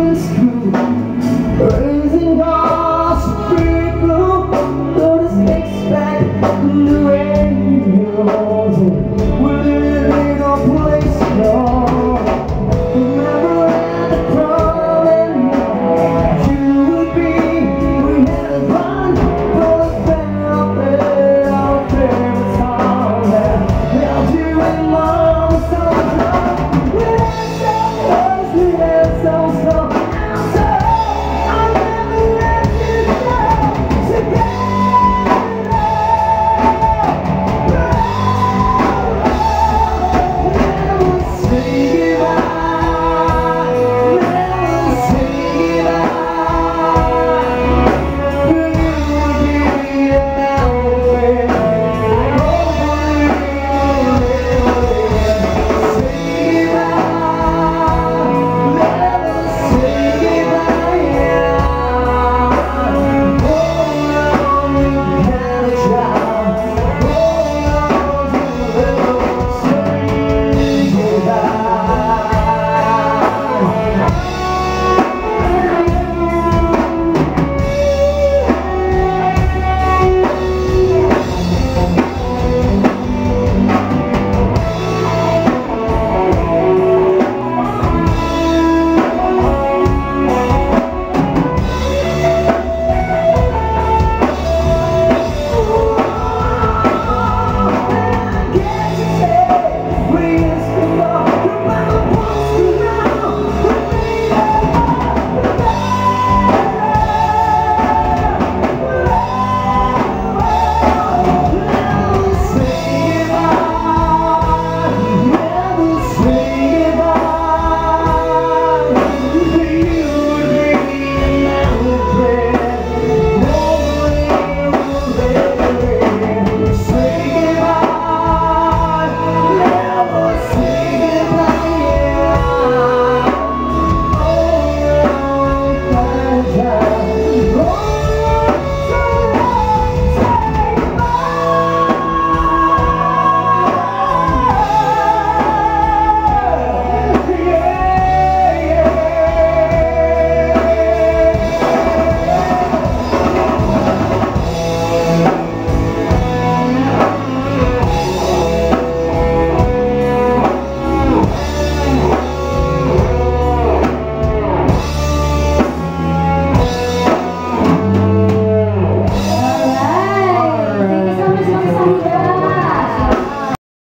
was true